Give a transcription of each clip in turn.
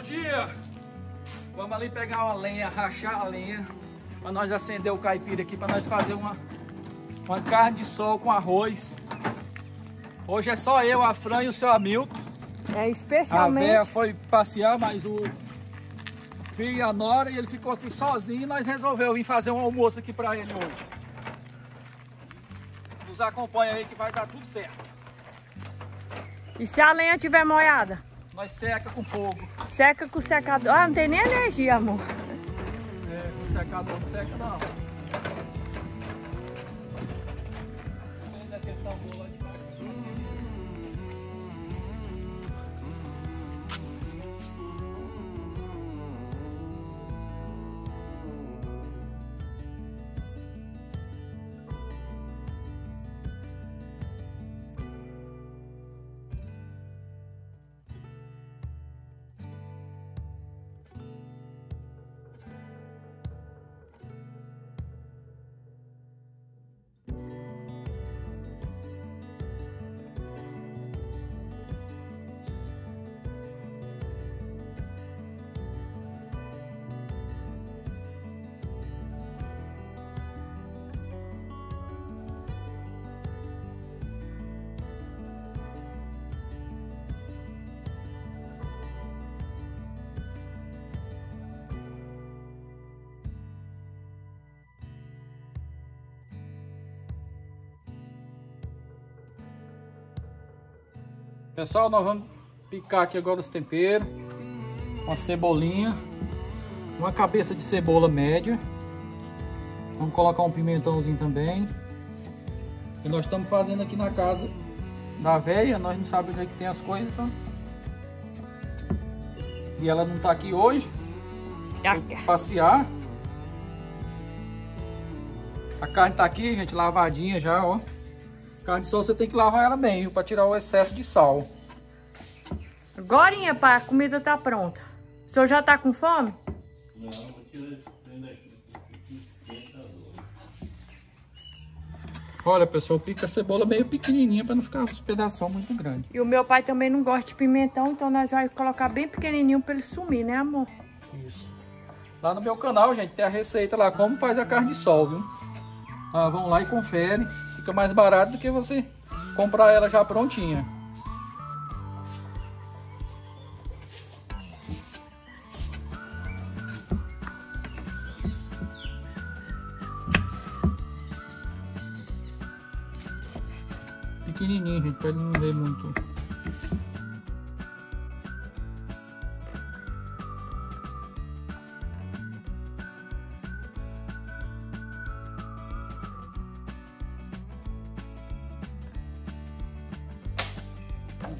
bom dia! Vamos ali pegar uma lenha, rachar a lenha para nós acender o caipira aqui, para nós fazer uma, uma carne de sol com arroz. Hoje é só eu, a Fran e o seu Hamilton. É especialmente. A Véia foi passear, mas o filho e a Nora, e ele ficou aqui sozinho e nós resolvemos vir fazer um almoço aqui para ele hoje. Nos acompanha aí que vai dar tudo certo. E se a lenha tiver molhada? Nós seca com fogo. Seca com secador. Ah, não tem nem energia, amor. É, com secador não seca não. Pessoal, nós vamos picar aqui agora os temperos. Uma cebolinha. Uma cabeça de cebola média. Vamos colocar um pimentãozinho também. E nós estamos fazendo aqui na casa da velha. Nós não sabemos onde é que tem as coisas, então. E ela não está aqui hoje. Passear. A carne está aqui, gente, lavadinha já, ó. Carne de sol você tem que lavar ela bem, para tirar o excesso de sal. Agorinha, pai, a comida tá pronta. O senhor já tá com fome? Não, vou tirar esse trem daqui. Olha, pessoal, pica a cebola meio pequenininha para não ficar os pedaços muito grandes. E o meu pai também não gosta de pimentão, então nós vamos colocar bem pequenininho para ele sumir, né, amor? Isso. Lá no meu canal, gente, tem a receita lá, como faz a carne de sol, viu? Ah, vão lá e confere. Fica mais barato do que você comprar ela já prontinha. Pequenininho, gente, para ele não ver muito.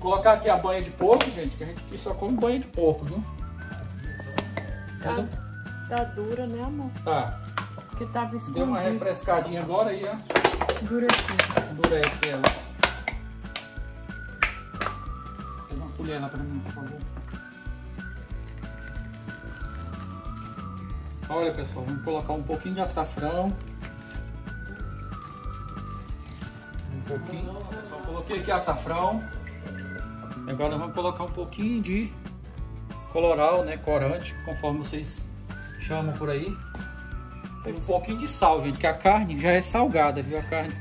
Colocar aqui a banha de porco, gente, que a gente aqui só come banha de porco, viu? Tá, tá dura, né, amor? Tá. Porque tava Deu uma escondido. refrescadinha agora aí, ó. Assim. Endurece ela. Pega uma colher lá pra mim, por favor. Olha, pessoal, vamos colocar um pouquinho de açafrão. Um pouquinho. Só coloquei aqui açafrão. Agora vamos colocar um pouquinho de coloral, né? Corante, conforme vocês chamam por aí. Um pouquinho de sal, gente, que a carne já é salgada, viu? A carne.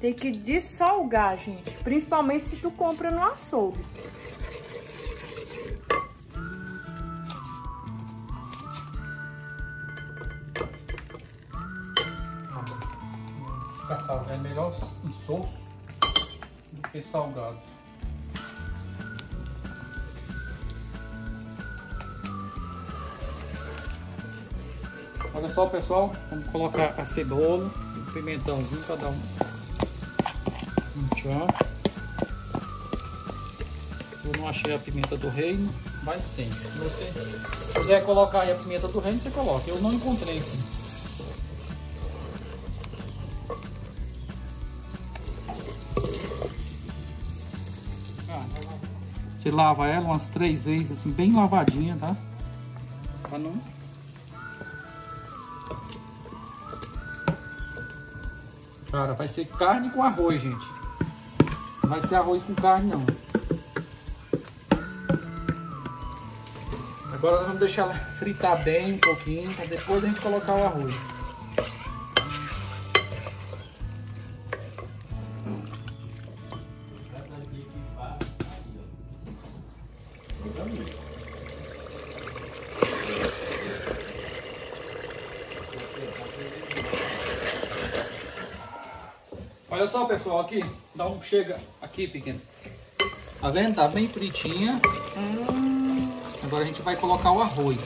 Tem que dessalgar, gente. Principalmente se tu compra no açougue. É melhor insosso do que salgado. Olha só pessoal, vamos colocar a cebola, o pimentãozinho para dar um, um tchan. Eu não achei a pimenta do reino, mas sim. Se você quiser colocar aí a pimenta do reino, você coloca. Eu não encontrei aqui. Você lava ela umas três vezes, assim, bem lavadinha, tá? Pra não... Cara, vai ser carne com arroz, gente. Não vai ser arroz com carne, não. Agora nós vamos deixar ela fritar bem um pouquinho, para depois a gente colocar o arroz. Só pessoal, aqui, dá um chega aqui pequeno. Tá vendo? Tá bem fritinha. Agora a gente vai colocar o arroz.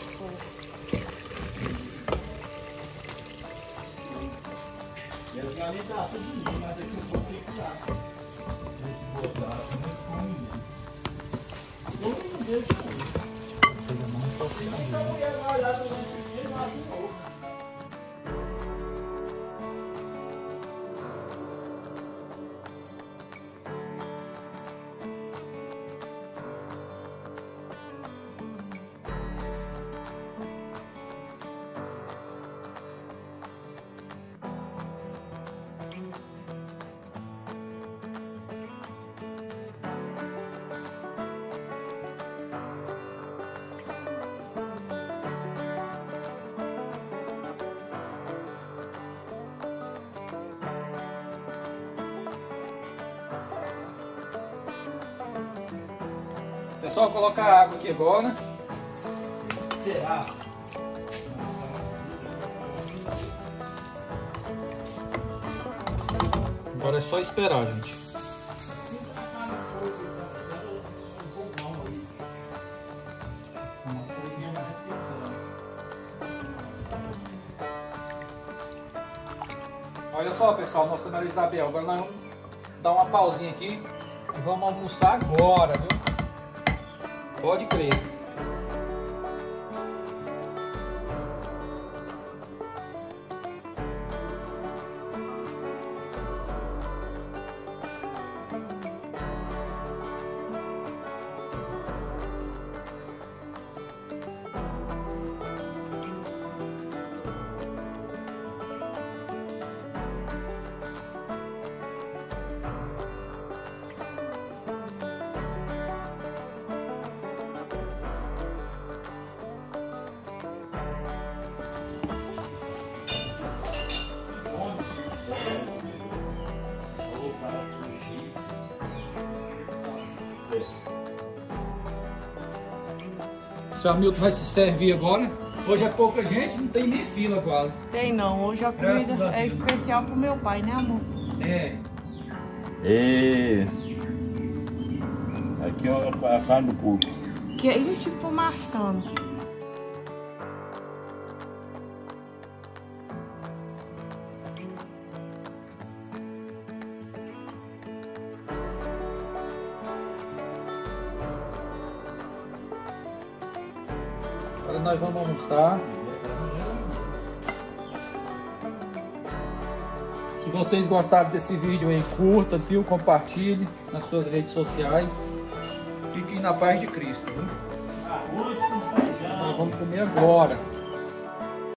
Pessoal, colocar a água aqui agora. Agora é só esperar, gente. Olha só, pessoal, nossa Maria Isabel. Agora nós vamos dar uma pausinha aqui e vamos almoçar agora, viu? Pode crer. Seu Hamilton vai se servir agora. Hoje é pouca gente, não tem nem fila quase. Tem não, hoje a comida a é especial pro meu pai, né amor? É. E... Aqui é a carne do porco. Quente fumaçando. Vamos almoçar. Se vocês gostaram desse vídeo aí, curta, viu? Compartilhe nas suas redes sociais. Fiquem na paz de Cristo. Viu? Nós vamos comer agora.